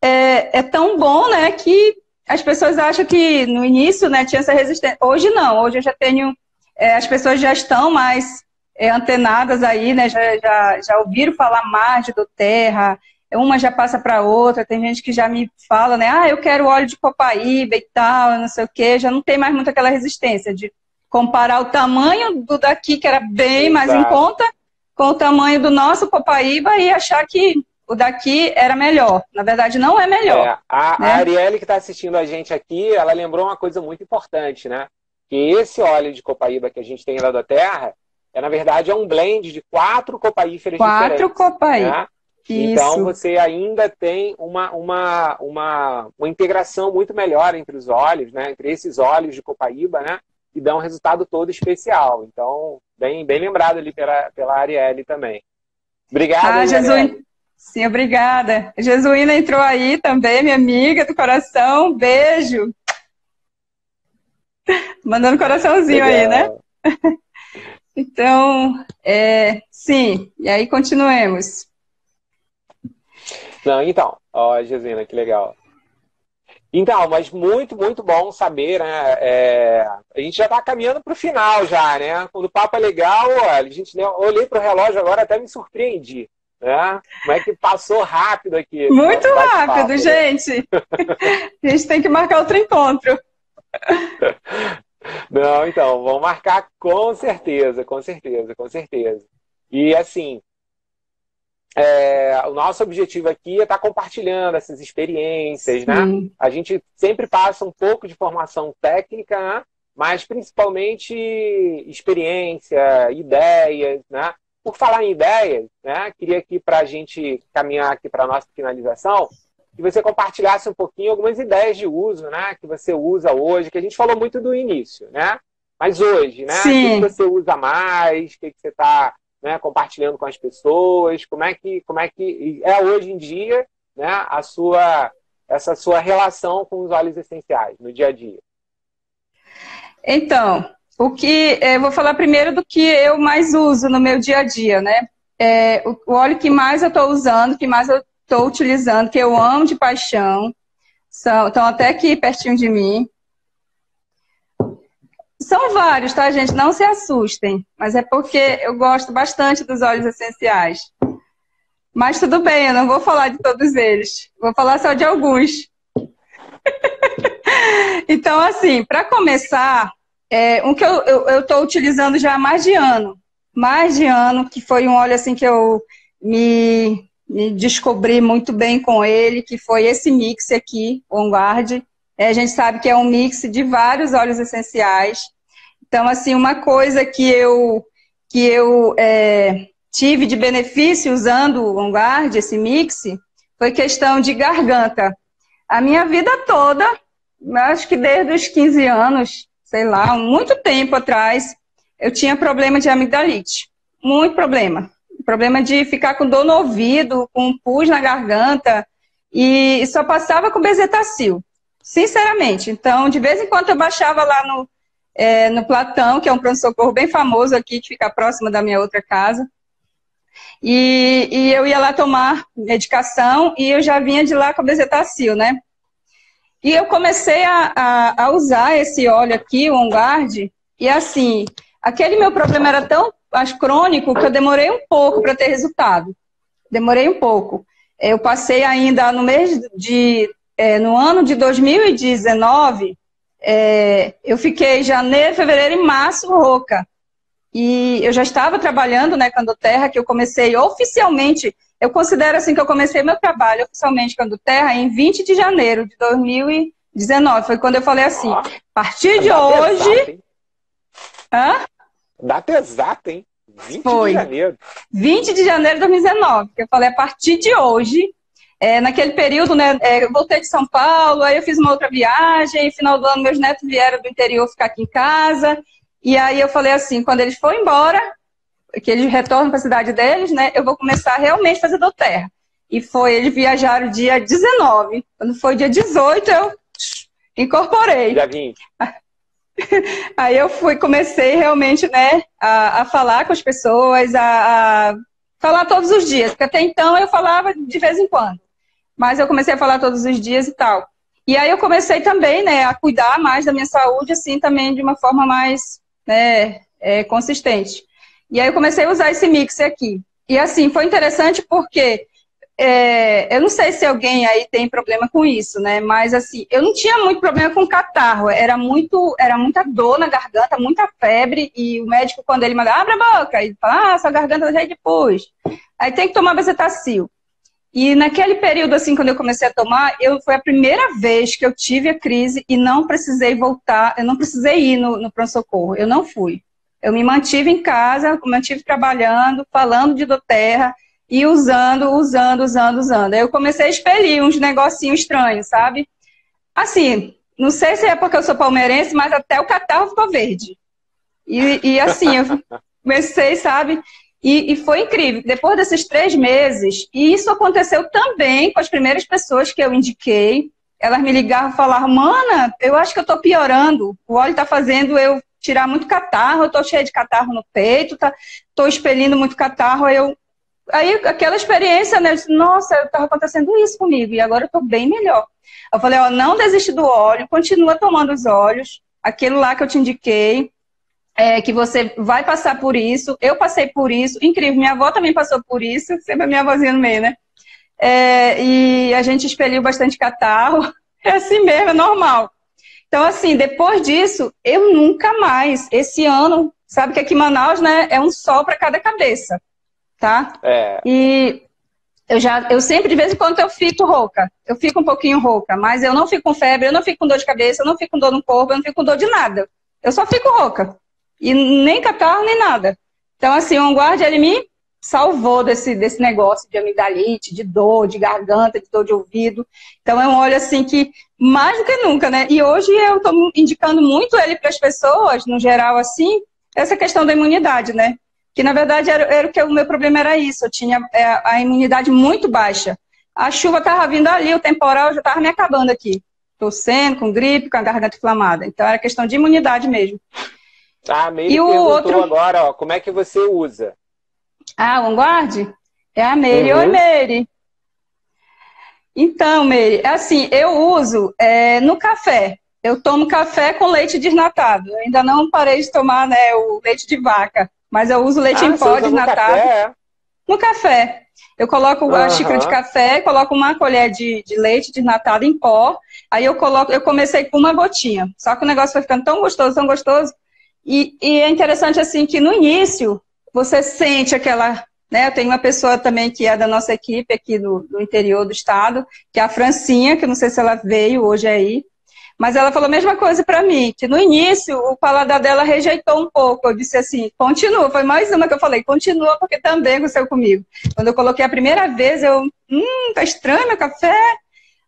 é, é tão bom, né, que as pessoas acham que no início, né, tinha essa resistência. Hoje não, hoje eu já tenho, é, as pessoas já estão mais é, antenadas aí, né, já, já, já ouviram falar mais de do terra, uma já passa para outra, tem gente que já me fala, né? Ah, eu quero óleo de copaíba e tal, não sei o quê, já não tem mais muito aquela resistência de comparar o tamanho do daqui, que era bem Exato. mais em conta, com o tamanho do nosso copaíba e achar que o daqui era melhor. Na verdade, não é melhor. É, a, né? a Arielle que está assistindo a gente aqui, ela lembrou uma coisa muito importante, né? Que esse óleo de copaíba que a gente tem lá da terra, é, na verdade, é um blend de quatro copaíferas quatro diferentes. Quatro copaíferas. Né? Então você ainda tem uma, uma, uma, uma integração muito melhor entre os óleos, né? entre esses óleos de copaíba, né? e dá um resultado todo especial. Então, bem, bem lembrado ali pela, pela Arielle também. Obrigado, ah, Jesuína. Sim, obrigada. Jesuína entrou aí também, minha amiga do coração. Beijo. Mandando coraçãozinho Legal. aí, né? Então, é, sim, e aí continuemos. Não, então, ó, Gesina, que legal. Então, mas muito, muito bom saber, né? É, a gente já está caminhando para o final já, né? Quando o papo é legal, olha, a gente né, olhei para o relógio agora até me surpreendi. Né? Como é que passou rápido aqui? Muito rápido, papo, gente. a gente tem que marcar outro encontro. Não, então, vamos marcar com certeza, com certeza, com certeza. E assim, é, o nosso objetivo aqui é estar compartilhando essas experiências, né? A gente sempre passa um pouco de formação técnica, né? mas principalmente experiência, ideias, né? Por falar em ideias, né? Queria aqui para a gente caminhar aqui para a nossa finalização, que você compartilhasse um pouquinho algumas ideias de uso, né? Que você usa hoje, que a gente falou muito do início, né? Mas hoje, né? Sim. O que você usa mais? O que você está né, compartilhando com as pessoas? Como é que, como é que é hoje em dia, né? A sua essa sua relação com os óleos essenciais no dia a dia? Então, o que eu vou falar primeiro do que eu mais uso no meu dia a dia, né? É, o, o óleo que mais eu estou usando, que mais eu estou utilizando, que eu amo de paixão, são, estão até aqui pertinho de mim. São vários, tá, gente? Não se assustem, mas é porque eu gosto bastante dos óleos essenciais. Mas tudo bem, eu não vou falar de todos eles. Vou falar só de alguns. então, assim, para começar, é, um que eu estou utilizando já há mais de ano. Mais de ano, que foi um óleo assim que eu me me descobri muito bem com ele, que foi esse mix aqui, On Guard. É, a gente sabe que é um mix de vários óleos essenciais. Então, assim, uma coisa que eu, que eu é, tive de benefício usando o On Guard, esse mix, foi questão de garganta. A minha vida toda, acho que desde os 15 anos, sei lá, muito tempo atrás, eu tinha problema de amigdalite. Muito problema problema de ficar com dor no ouvido, com pus na garganta, e só passava com bezetacil, sinceramente. Então, de vez em quando eu baixava lá no, é, no Platão, que é um pronto-socorro bem famoso aqui, que fica próximo da minha outra casa, e, e, eu ia lá tomar medicação e eu já vinha de lá com bezetacil, né? E eu comecei a, a, a usar esse óleo aqui, o OnGuard, e assim, aquele meu problema era tão acho, crônico que eu demorei um pouco para ter resultado. Demorei um pouco. Eu passei ainda no mês de. É, no ano de 2019, é, eu fiquei janeiro, fevereiro e março rouca. E eu já estava trabalhando né, a Terra, que eu comecei oficialmente, eu considero assim que eu comecei meu trabalho oficialmente a Terra em 20 de janeiro de 2019. Foi quando eu falei assim, a partir de hoje. Hã? Data exata, hein? 20 Foi. de janeiro. 20 de janeiro de 2019, que eu falei, a partir de hoje, é, naquele período, né, é, eu voltei de São Paulo, aí eu fiz uma outra viagem, final do ano meus netos vieram do interior ficar aqui em casa, e aí eu falei assim, quando eles forem embora, que eles retornam para a cidade deles, né, eu vou começar realmente a fazer do terra. E foi, eles viajaram dia 19, quando foi dia 18 eu incorporei. Dia 20. Aí eu fui, comecei realmente, né, a, a falar com as pessoas, a, a, falar todos os dias, porque até então eu falava de vez em quando. Mas eu comecei a falar todos os dias e tal. E aí eu comecei também, né, a cuidar mais da minha saúde, assim, também de uma forma mais, né, é, consistente. E aí eu comecei a usar esse mix aqui. E assim, foi interessante porque é, eu não sei se alguém aí tem problema com isso, né? Mas assim, eu não tinha muito problema com catarro, era muito, era muita dor na garganta, muita febre, e o médico, quando ele manda, abre a boca, e fala, ah, sua garganta vai depois. Aí tem que tomar bezetacil. E naquele período, assim, quando eu comecei a tomar, eu, foi a primeira vez que eu tive a crise e não precisei voltar, eu não precisei ir no, no pronto-socorro, eu não fui. Eu me mantive em casa, me mantive trabalhando, falando de doterra, e usando, usando, usando, usando. Aí eu comecei a expelir uns negocinhos estranhos, sabe? Assim, não sei se é porque eu sou palmeirense, mas até o catarro ficou verde. E, e assim, eu comecei, sabe? E, e, foi incrível. Depois desses três meses, e isso aconteceu também com as primeiras pessoas que eu indiquei. Elas me ligavam e falavam, mana, eu acho que eu tô piorando. O óleo tá fazendo eu tirar muito catarro, eu tô cheia de catarro no peito, tá, tô expelindo muito catarro. Aí eu, aí aquela experiência, né? Disse, Nossa, estava acontecendo isso comigo e agora eu estou bem melhor. Eu falei, ó, não desiste do óleo, continua tomando os óleos, aquilo lá que eu te indiquei, é, que você vai passar por isso. Eu passei por isso, incrível. Minha avó também passou por isso, sempre a minha avózinha no meio, né? É, e a gente expeliu bastante catarro. É assim mesmo, é normal. Então, assim, depois disso, eu nunca mais. Esse ano, sabe que aqui em Manaus, né, é um sol para cada cabeça tá? É. E eu já, eu sempre, de vez em quando, eu fico rouca. Eu fico um pouquinho rouca, mas eu não fico com febre, eu não fico com dor de cabeça, eu não fico com dor no corpo, eu não fico com dor de nada. Eu só fico rouca. E nem catarro, nem nada. Então, assim, o guarda ele me salvou desse, desse negócio de amigdalite, de dor, de garganta, de dor de ouvido. Então, é um óleo, assim, que mais do que nunca, né? E hoje eu estou indicando muito ele para as pessoas, no geral, assim, essa questão da imunidade, né? que na verdade era, era que o meu problema era isso, eu tinha é, a imunidade muito baixa. A chuva estava vindo ali, o temporal já estava me acabando aqui. Tossendo, com gripe, com a garganta inflamada. Então era questão de imunidade mesmo. Ah, Meire e o outro agora, ó, como é que você usa? Ah, o OnGuard? É a Meire. Uhum. Oi, Meire. Então, Meire, é assim, eu uso é, no café. Eu tomo café com leite desnatado. Eu ainda não parei de tomar né, o leite de vaca. Mas eu uso leite ah, em pó desnatado. Café? No café. Eu coloco uhum. a xícara de café, coloco uma colher de, de leite desnatado em pó. Aí eu coloco, eu comecei com uma gotinha. Só que o negócio foi ficando tão gostoso, tão gostoso. E, e é interessante assim que no início você sente aquela né, eu tenho uma pessoa também que é da nossa equipe aqui do, do, interior do estado, que é a Francinha, que não sei se ela veio hoje aí. Mas ela falou a mesma coisa para mim, que no início o paladar dela rejeitou um pouco. Eu disse assim, continua. Foi mais uma que eu falei, continua, porque também aconteceu comigo. Quando eu coloquei a primeira vez, eu, hum, tá estranho meu café.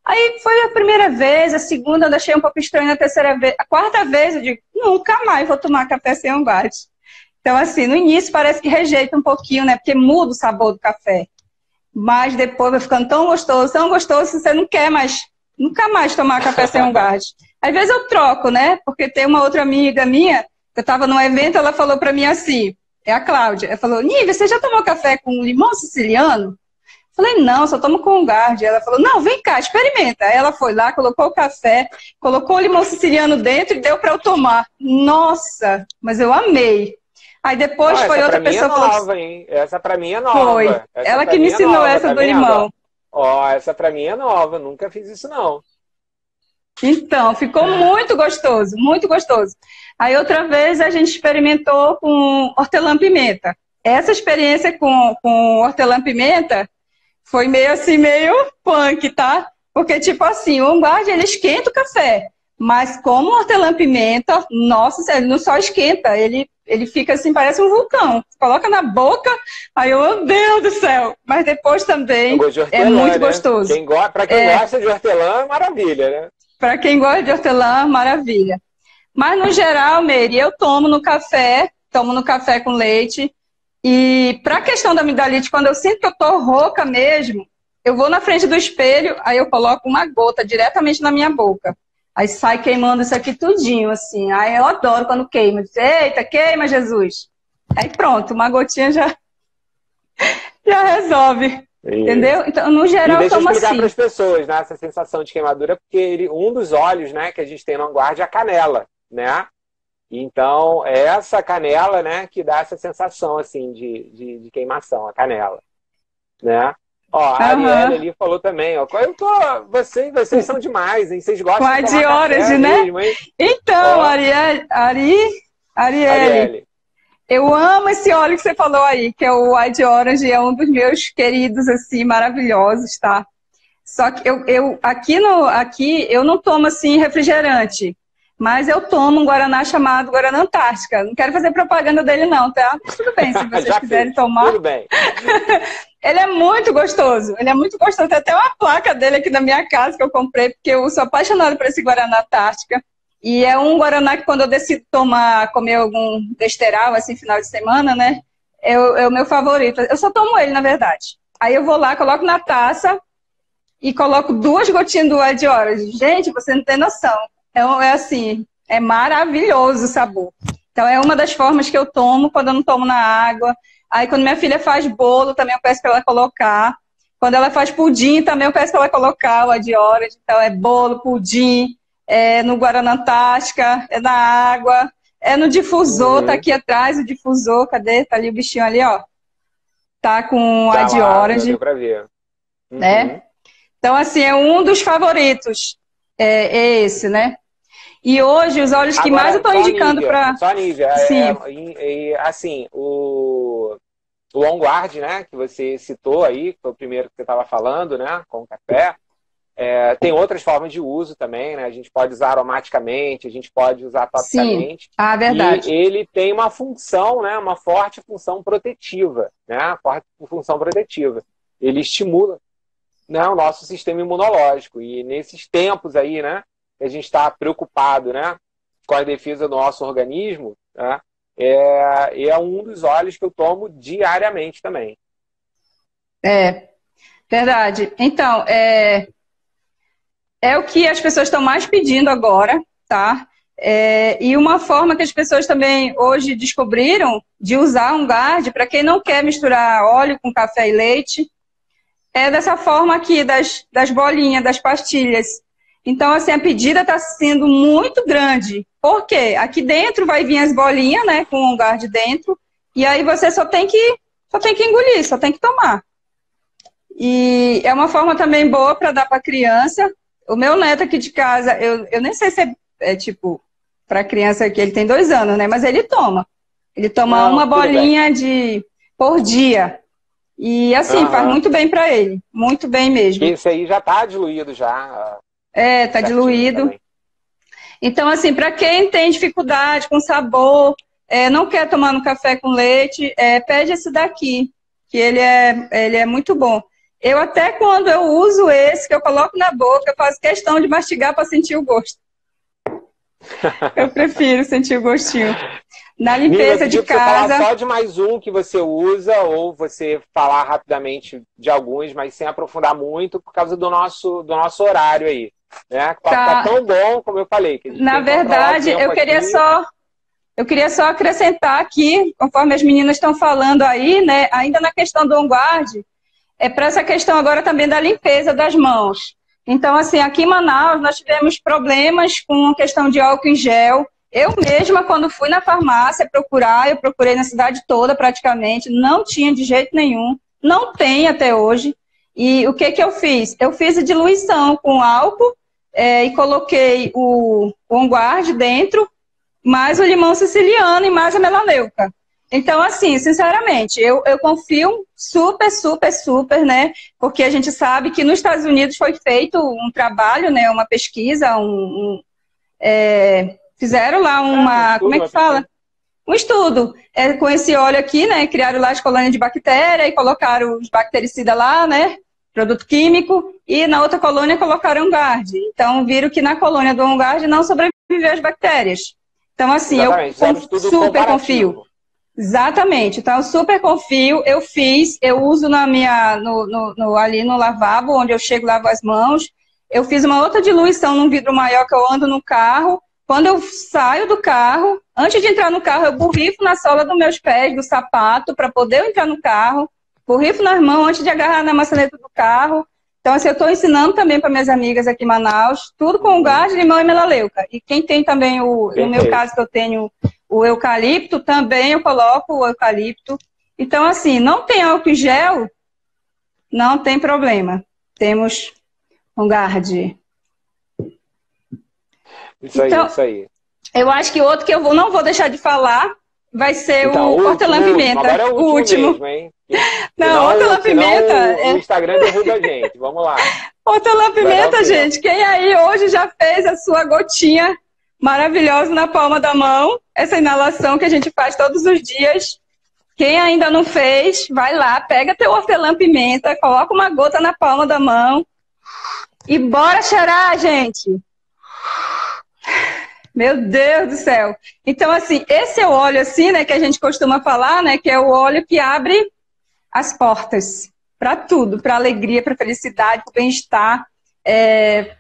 Aí foi a primeira vez, a segunda eu deixei um pouco estranho, a terceira vez, a quarta vez eu digo, nunca mais vou tomar café sem embate. Então, assim, no início parece que rejeita um pouquinho, né? Porque muda o sabor do café. Mas depois vai ficando tão gostoso, tão gostoso que você não quer mais nunca mais tomar café sem guarde. Às vezes eu troco, né? Porque tem uma outra amiga minha, que eu estava num evento, ela falou para mim assim, é a Cláudia, ela falou, Nívia, você já tomou café com limão siciliano? Falei, não, só tomo com guarde. Ela falou, não, vem cá, experimenta. Aí ela foi lá, colocou o café, colocou o limão siciliano dentro e deu para eu tomar. Nossa, mas eu amei. Aí depois foi outra pessoa é falou. Nova, hein? Essa para mim é nova. Foi. Essa ela que me é ensinou nova, essa do limão. Ó, oh, essa para mim é nova, nunca fiz isso não. Então, ficou muito gostoso, muito gostoso. Aí outra vez a gente experimentou com hortelã-pimenta. Essa experiência com, com hortelã-pimenta foi meio assim, meio punk, tá? Porque, tipo assim, o umbarde, ele esquenta o café. Mas como hortelã-pimenta, nossa, ele não só esquenta, ele ele fica assim, parece um vulcão. Coloca na boca, aí eu, meu Deus do céu. Mas depois também de hortelã, é muito né? gostoso. Quem go... Para quem é... gosta de hortelã, maravilha, né? Para quem gosta de hortelã, maravilha. Mas no geral, Meire, eu tomo no café, tomo no café com leite. E para a questão da amidalite, quando eu sinto que eu tô rouca mesmo, eu vou na frente do espelho, aí eu coloco uma gota diretamente na minha boca. Aí sai queimando isso aqui tudinho, assim. Aí eu adoro quando queima. Eita, queima, Jesus. Aí pronto, uma gotinha já, já resolve. Isso. Entendeu? Então, no geral, e deixa eu explicar assim. para as pessoas, né, essa sensação de queimadura, porque ele, um dos óleos, né, que a gente tem no guarda é a canela, né? Então, é essa canela, né, que dá essa sensação, assim, de, de, de queimação, a canela, né? Ó, a uhum. Arielle ali falou também, ó. Eu tô, vocês, vocês são demais, hein? Vocês gostam Com de horas, né? Mesmo, então, Arielle, Ari, Arielle, Arielle, eu amo esse óleo que você falou aí, que é o White Orange, é um dos meus queridos, assim, maravilhosos, tá? Só que eu, eu aqui, no, aqui eu não tomo, assim, refrigerante. Mas eu tomo um Guaraná chamado Guaraná Antártica. Não quero fazer propaganda dele, não, tá? Tudo bem, se vocês quiserem tomar. Tudo bem. ele é muito gostoso. Ele é muito gostoso. Tem até uma placa dele aqui na minha casa que eu comprei, porque eu sou apaixonada por esse Guaraná Antártica. E é um Guaraná que quando eu decido tomar, comer algum besteirão, assim, final de semana, né? É, é o meu favorito. Eu só tomo ele, na verdade. Aí eu vou lá, coloco na taça e coloco duas gotinhas do de Orange. Gente, você não tem noção. É, é assim, é maravilhoso o sabor. Então é uma das formas que eu tomo quando eu não tomo na água. Aí quando minha filha faz bolo, também eu peço para ela colocar. Quando ela faz pudim, também eu peço para ela colocar o de Orange. Então é bolo, pudim, é no Guaraná Antártica, é na água, é no difusor, uhum. tá aqui atrás o difusor, cadê? Tá ali o bichinho ali, ó. Tá com tá a de lá, orange. Deu pra ver. Uhum. Né? Então, assim, é um dos favoritos. É, é esse, né? E hoje, os óleos que Agora, mais eu tô indicando para. Só Nívia. É, Sim. É, é, assim, o, o On Guard, né, que você citou aí, foi o primeiro que você estava falando, né, com o café. É, tem outras formas de uso também, né? A gente pode usar aromaticamente, a gente pode usar topicamente. Sim. Ah, verdade. E ele tem uma função, né? Uma forte função protetiva, né? Forte função protetiva. Ele estimula né, o nosso sistema imunológico. E nesses tempos aí, né? A gente está preocupado, né? Com a defesa do nosso organismo, né? É, é um dos óleos que eu tomo diariamente também. É, verdade. Então, é, é o que as pessoas estão mais pedindo agora, tá? É, e uma forma que as pessoas também hoje descobriram de usar um guard, para quem não quer misturar óleo com café e leite, é dessa forma aqui, das, das bolinhas, das pastilhas. Então, assim, a pedida está sendo muito grande. Por quê? Aqui dentro vai vir as bolinhas, né, com o guard dentro, e aí você só tem que só tem que engolir, só tem que tomar. E é uma forma também boa para dar para criança, o meu neto aqui de casa, eu, eu nem sei se é, é tipo, para criança que ele tem dois anos, né? Mas ele toma. Ele toma Não, uma bolinha de por dia. E assim, uhum. faz muito bem para ele. Muito bem mesmo. Isso aí já tá diluído já. É, tá diluído. Também. Então, assim, para quem tem dificuldade com sabor, é, não quer tomar no café com leite, é, pede esse daqui, que ele é, ele é muito bom. Eu até quando eu uso esse, que eu coloco na boca, eu faço questão de mastigar para sentir o gosto. eu prefiro sentir o gostinho. Na limpeza de casa. Você falar só de mais um que você usa, ou você falar rapidamente de alguns, mas sem aprofundar muito, por causa do nosso, do nosso horário aí. Né? Tá, tá tão bom, como eu falei. Na verdade, eu queria aqui. só. Eu queria só acrescentar aqui, conforme as meninas estão falando aí, né? Ainda na questão do on-guard, é para essa questão agora também da limpeza das mãos. Então, assim, aqui em Manaus nós tivemos problemas com a questão de álcool em gel. Eu mesma, quando fui na farmácia procurar, eu procurei na cidade toda praticamente, não tinha de jeito nenhum, não tem até hoje. E o que, que eu fiz? Eu fiz a diluição com álcool é, e coloquei o, o onguarde dentro, mais o limão siciliano e mais a melaneuca. Então, assim, sinceramente, eu, eu confio super, super, super, né? Porque a gente sabe que nos Estados Unidos foi feito um trabalho, né? Uma pesquisa, um, um é, fizeram lá uma, ah, como é que fala? Um estudo é, com esse óleo aqui, né? Criaram lá as colônias de bactéria e colocaram os bactericidas lá, né? Produto químico, e na outra colônia colocaram um GARD. Então, viram que na colônia do OnGuard não sobreviveu as bactérias. Então, assim, Exatamente. eu super confio. Exatamente. Então, eu super confio. Eu fiz, eu uso na minha, no, no, no, ali no lavabo, onde eu chego lavo as mãos. Eu fiz uma outra diluição num vidro maior que eu ando no carro. Quando eu saio do carro, antes de entrar no carro, eu borrifo na sola dos meus pés, do sapato, para poder entrar no carro. Borrifo nas mãos antes de agarrar na maçaneta do carro. Então, assim, eu estou ensinando também para minhas amigas aqui em Manaus, tudo com gás, limão e melaleuca. E quem tem também, o, no meu caso, que eu tenho o eucalipto, também eu coloco o eucalipto. Então, assim, não tem álcool em gel, não tem problema. Temos um guarde. Isso aí, então, isso aí. Eu acho que outro que eu não vou deixar de falar vai ser então, o hortelã-pimenta. Agora é o último. O último. Mesmo, hein? Não, hortelã-pimenta. É... O Instagram derruba a gente. Vamos lá. Hortelã-pimenta, gente. Quem aí hoje já fez a sua gotinha maravilhosa na palma da mão? Essa inalação que a gente faz todos os dias. Quem ainda não fez, vai lá, pega teu hortelã-pimenta, coloca uma gota na palma da mão e bora cheirar, gente. Meu Deus do céu. Então, assim, esse é o óleo, assim, né, que a gente costuma falar, né, que é o óleo que abre as portas para tudo, para alegria, para felicidade, para bem-estar, é,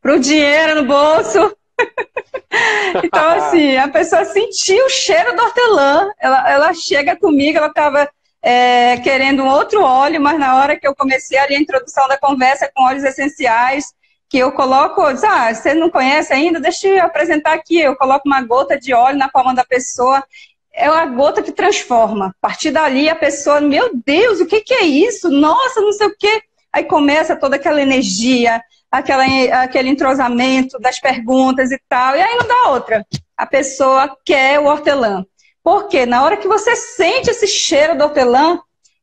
para o dinheiro no bolso. então, assim, a pessoa sentiu o cheiro do hortelã, ela, ela chega comigo, ela estava é, querendo um outro óleo, mas na hora que eu comecei ali a introdução da conversa com óleos essenciais, que eu coloco, ah, você não conhece ainda? Deixa eu apresentar aqui, eu coloco uma gota de óleo na palma da pessoa, é a gota que transforma. A partir dali, a pessoa, meu Deus, o que, que é isso? Nossa, não sei o quê. Aí começa toda aquela energia, aquela, aquele entrosamento das perguntas e tal. E aí não dá outra. A pessoa quer o hortelã. Porque na hora que você sente esse cheiro do hortelã,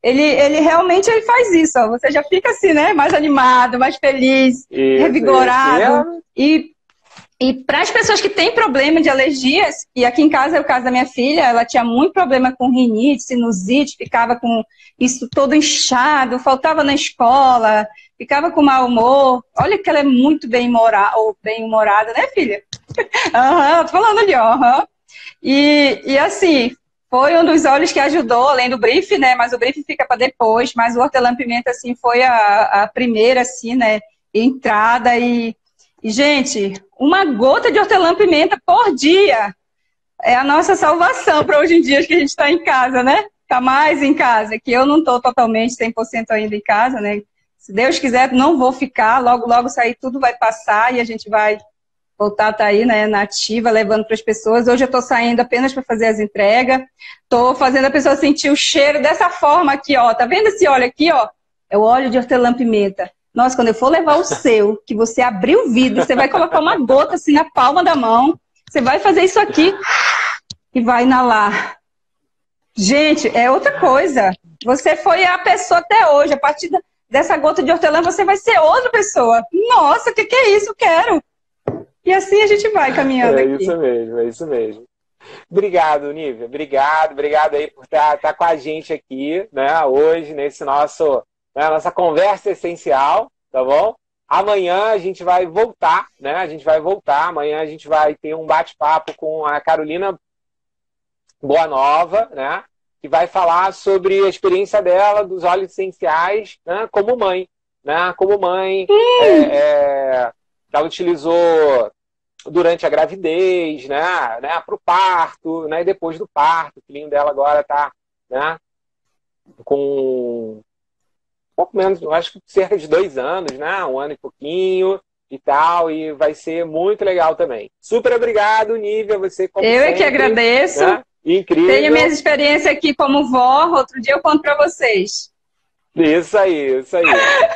ele, ele realmente ele faz isso. Ó. Você já fica assim, né? Mais animado, mais feliz, isso, revigorado. Isso. E e para as pessoas que têm problema de alergias, e aqui em casa é o caso da minha filha, ela tinha muito problema com rinite, sinusite, ficava com isso todo inchado, faltava na escola, ficava com mau humor. Olha que ela é muito bem humorada, ou bem humorada, né, filha? Aham, uhum, tô falando ali, ó. Uhum. E, e assim, foi um dos olhos que ajudou, além do brief, né? Mas o brief fica para depois, mas o hortelã-pimenta, assim, foi a, a primeira, assim, né? Entrada e e, gente, uma gota de hortelã-pimenta por dia é a nossa salvação para hoje em dia que a gente está em casa, né? Está mais em casa, que eu não estou totalmente 100% ainda em casa, né? Se Deus quiser, não vou ficar, logo, logo sair, tudo vai passar e a gente vai voltar a estar aí, né, na ativa, levando para as pessoas. Hoje eu estou saindo apenas para fazer as entregas, estou fazendo a pessoa sentir o cheiro dessa forma aqui, ó. Tá vendo esse óleo aqui, ó? É o óleo de hortelã-pimenta. Nossa, quando eu for levar o seu, que você abrir o vidro, você vai colocar uma gota assim na palma da mão, você vai fazer isso aqui e vai inalar. Gente, é outra coisa. Você foi a pessoa até hoje. A partir dessa gota de hortelã, você vai ser outra pessoa. Nossa, o que, que é isso? Quero. E assim a gente vai caminhando. É aqui. isso mesmo, é isso mesmo. Obrigado, Nívia. Obrigado, obrigado aí por estar, estar com a gente aqui, né, hoje, nesse nosso né, nossa conversa essencial, tá bom? Amanhã a gente vai voltar, né? A gente vai voltar. Amanhã a gente vai ter um bate-papo com a Carolina Boa Nova, né? Que vai falar sobre a experiência dela dos óleos essenciais, né? Como mãe, né? Como mãe, é, é, ela utilizou durante a gravidez, né? né? Para o parto, né? E depois do parto, o filhinho dela agora está, né? Com pouco menos, eu acho que cerca de dois anos, né? Um ano e pouquinho e tal, e vai ser muito legal também. Super obrigado, Nívia, você como Eu sempre, é que agradeço. Né? Incrível. Tenho minhas experiências aqui como vó, outro dia eu conto para vocês. Isso aí, isso aí.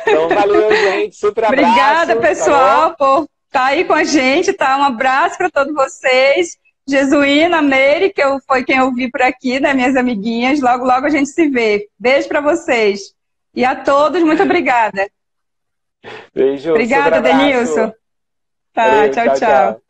Então, valeu, gente. Super abraço. Obrigada, tá pessoal, tá por tá aí com a gente, tá? Um abraço para todos vocês. Jesuína, Meire, que eu, foi quem eu vi por aqui, né, minhas amiguinhas. Logo, logo a gente se vê. Beijo para vocês. E a todos, muito obrigada. Beijo. Obrigada, Denilson. Tá, tchau, tchau. tchau.